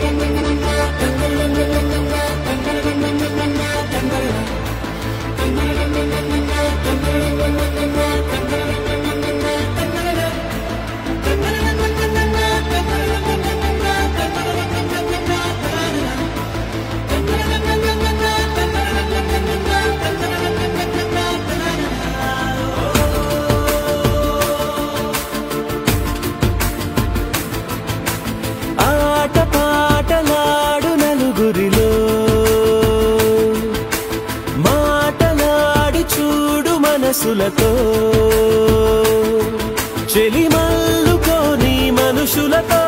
Thank you. మనసులతో. చెలిమల్లుకోని మనుషులతో.